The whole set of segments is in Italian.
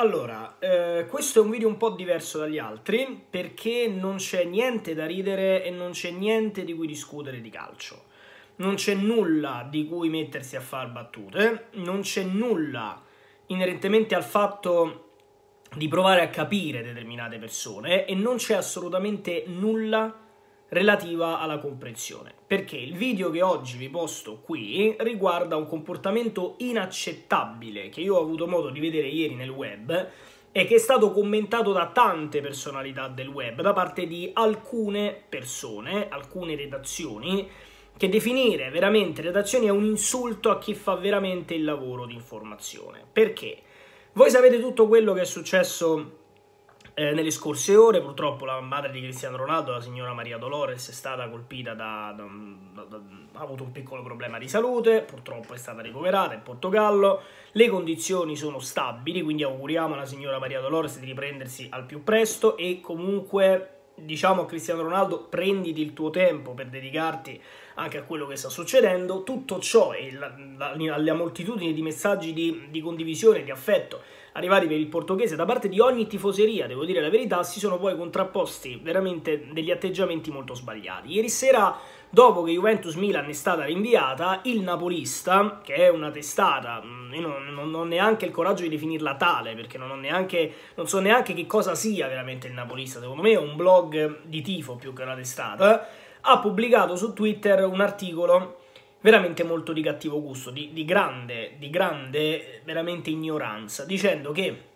Allora, eh, questo è un video un po' diverso dagli altri perché non c'è niente da ridere e non c'è niente di cui discutere di calcio. Non c'è nulla di cui mettersi a far battute, non c'è nulla inerentemente al fatto di provare a capire determinate persone e non c'è assolutamente nulla relativa alla comprensione. Perché il video che oggi vi posto qui riguarda un comportamento inaccettabile che io ho avuto modo di vedere ieri nel web e che è stato commentato da tante personalità del web, da parte di alcune persone, alcune redazioni, che definire veramente redazioni è un insulto a chi fa veramente il lavoro di informazione. Perché? Voi sapete tutto quello che è successo eh, nelle scorse ore purtroppo la madre di Cristiano Ronaldo, la signora Maria Dolores, è stata colpita da, da, da, da, ha avuto un piccolo problema di salute, purtroppo è stata ricoverata in Portogallo, le condizioni sono stabili, quindi auguriamo alla signora Maria Dolores di riprendersi al più presto e comunque diciamo a Cristiano Ronaldo prenditi il tuo tempo per dedicarti anche a quello che sta succedendo, tutto ciò e la, la, la moltitudine di messaggi di, di condivisione, di affetto arrivati per il portoghese da parte di ogni tifoseria, devo dire la verità, si sono poi contrapposti veramente degli atteggiamenti molto sbagliati. Ieri sera, dopo che Juventus-Milan è stata rinviata, il napolista, che è una testata, mm, io non, non, ho neanche il coraggio di definirla tale, perché non, neanche, non so neanche che cosa sia veramente il napolista, secondo me è un blog di tifo più che una testata, ha pubblicato su Twitter un articolo veramente molto di cattivo gusto, di, di, grande, di grande veramente ignoranza, dicendo che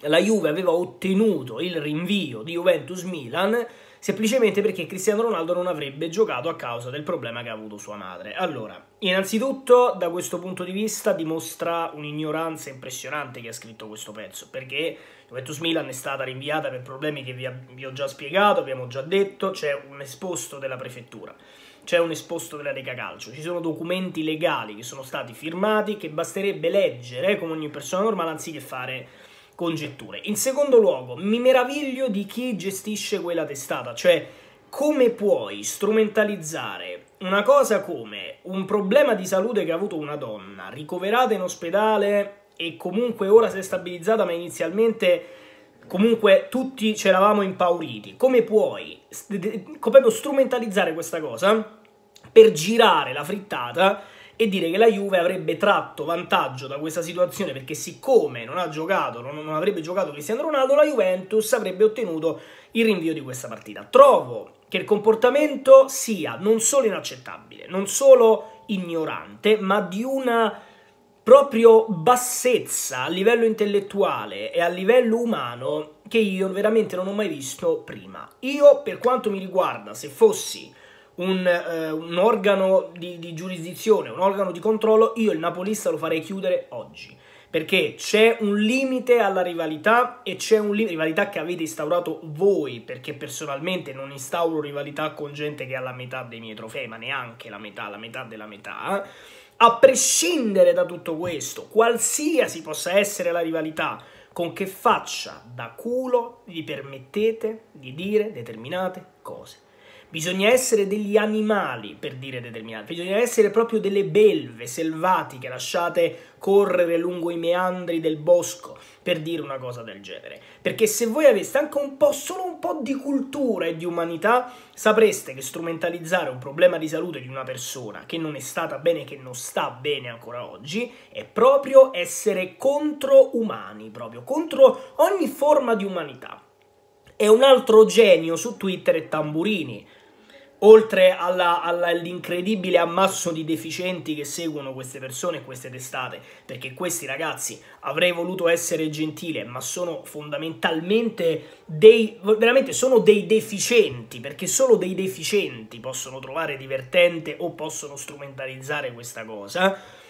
la Juve aveva ottenuto il rinvio di Juventus-Milan semplicemente perché Cristiano Ronaldo non avrebbe giocato a causa del problema che ha avuto sua madre. Allora, innanzitutto, da questo punto di vista, dimostra un'ignoranza impressionante chi ha scritto questo pezzo, perché Juventus-Milan è stata rinviata per problemi che vi, vi ho già spiegato, abbiamo già detto, c'è un esposto della prefettura c'è un esposto della Lega Calcio, ci sono documenti legali che sono stati firmati che basterebbe leggere come ogni persona normale anziché fare congetture. In secondo luogo, mi meraviglio di chi gestisce quella testata, cioè come puoi strumentalizzare una cosa come un problema di salute che ha avuto una donna, ricoverata in ospedale e comunque ora si è stabilizzata, ma inizialmente comunque tutti ci eravamo impauriti. Come puoi proprio strumentalizzare questa cosa per girare la frittata e dire che la Juve avrebbe tratto vantaggio da questa situazione perché siccome non ha giocato, non, non avrebbe giocato Cristiano Ronaldo, la Juventus avrebbe ottenuto il rinvio di questa partita. Trovo che il comportamento sia non solo inaccettabile, non solo ignorante, ma di una proprio bassezza a livello intellettuale e a livello umano che io veramente non ho mai visto prima. Io, per quanto mi riguarda, se fossi un, eh, un organo di, di, giurisdizione, un organo di controllo, io il napolista lo farei chiudere oggi. Perché c'è un limite alla rivalità e c'è un limite, rivalità che avete instaurato voi, perché personalmente non instauro rivalità con gente che ha la metà dei miei trofei, ma neanche la metà, la metà della metà a prescindere da tutto questo, qualsiasi possa essere la rivalità, con che faccia da culo vi permettete di dire determinate. Bisogna essere degli animali per dire determinate, bisogna essere proprio delle belve selvatiche lasciate correre lungo i meandri del bosco per dire una cosa del genere. Perché se voi aveste anche un po', solo un po' di cultura e di umanità, sapreste che strumentalizzare un problema di salute di una persona che non è stata bene, che non sta bene ancora oggi, è proprio essere contro umani, proprio contro ogni forma di umanità. E un altro genio su Twitter è Tamburini oltre all'incredibile ammasso di deficienti che seguono queste persone e queste testate, perché questi ragazzi avrei voluto essere gentile, ma sono fondamentalmente dei, veramente sono dei deficienti, perché solo dei deficienti possono trovare divertente o possono strumentalizzare questa cosa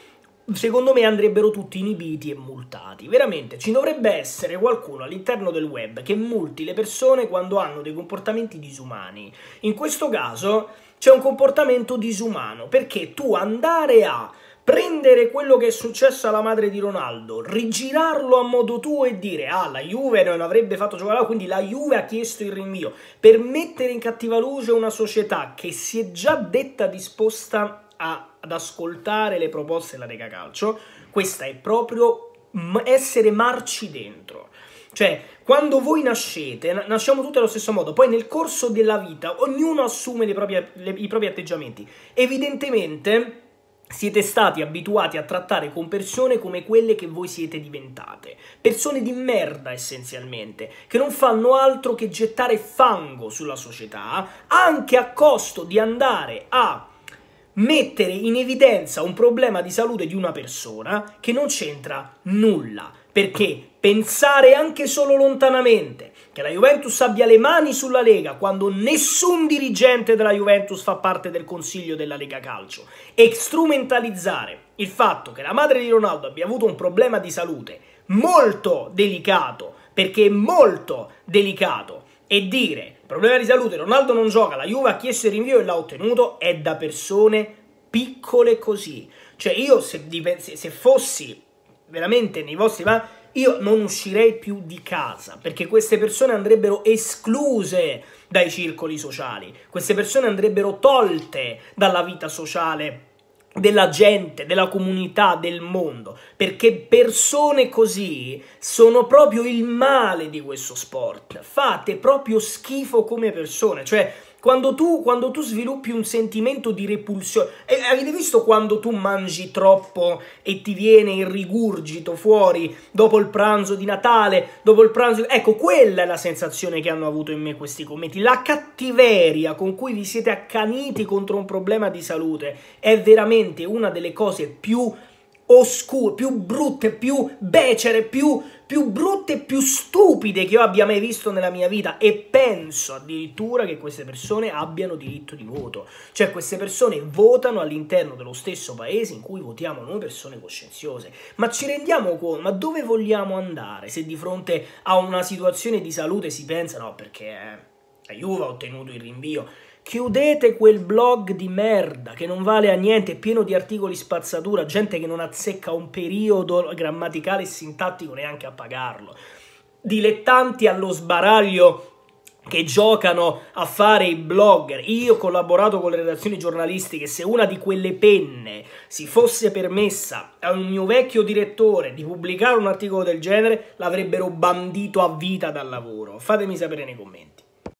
secondo me andrebbero tutti inibiti e multati. Veramente ci dovrebbe essere qualcuno all'interno del web che multi le persone quando hanno dei comportamenti disumani. In questo caso c'è un comportamento disumano perché tu andare a prendere quello che è successo alla madre di Ronaldo, rigirarlo a modo tuo e dire ah la Juve non avrebbe fatto giocare, quindi la Juve ha chiesto il rinvio per mettere in cattiva luce una società che si è già detta disposta a ad ascoltare le proposte della Lega Calcio, questa è proprio essere marci dentro. Cioè, quando voi nascete, nasciamo tutti allo stesso modo, poi nel corso della vita ognuno assume proprie, le, i propri atteggiamenti. Evidentemente siete stati abituati a trattare con persone come quelle che voi siete diventate. Persone di merda essenzialmente, che non fanno altro che gettare fango sulla società, anche a costo di andare a mettere in evidenza un problema di salute di una persona che non c'entra nulla. Perché pensare anche solo lontanamente che la Juventus abbia le mani sulla Lega quando nessun dirigente della Juventus fa parte del consiglio della Lega Calcio e strumentalizzare il fatto che la madre di Ronaldo abbia avuto un problema di salute molto delicato, perché è molto delicato, e dire problema di salute, Ronaldo non gioca, la Juve ha chiesto il rinvio e l'ha ottenuto, è da persone piccole così. Cioè io se, se fossi veramente nei vostri panni io non uscirei più di casa perché queste persone andrebbero escluse dai circoli sociali, queste persone andrebbero tolte dalla vita sociale della gente, della comunità, del mondo, perché persone così sono proprio il male di questo sport. Fate proprio schifo come persone, cioè quando tu, quando tu, sviluppi un sentimento di repulsione, e avete visto quando tu mangi troppo e ti viene il rigurgito fuori dopo il pranzo di Natale, dopo il pranzo... Ecco, quella è la sensazione che hanno avuto in me questi commenti. La cattiveria con cui vi siete accaniti contro un problema di salute è veramente una delle cose più oscure, più brutte, più becere, più, più brutte più stupide che io abbia mai visto nella mia vita e penso addirittura che queste persone abbiano diritto di voto. Cioè queste persone votano all'interno dello stesso paese in cui votiamo noi persone coscienziose. Ma ci rendiamo conto, ma dove vogliamo andare se di fronte a una situazione di salute si pensa no perché eh, la Juve ha ottenuto il rinvio Chiudete quel blog di merda che non vale a niente, pieno di articoli spazzatura, gente che non azzecca un periodo grammaticale e sintattico neanche a pagarlo. Dilettanti allo sbaraglio che giocano a fare i blogger. Io ho collaborato con le redazioni giornalistiche, se una di quelle penne si fosse permessa a un mio vecchio direttore di pubblicare un articolo del genere, l'avrebbero bandito a vita dal lavoro. Fatemi sapere nei commenti.